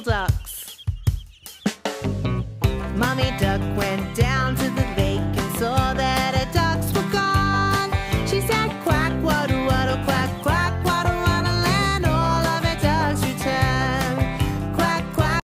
ducks. Mummy duck went down to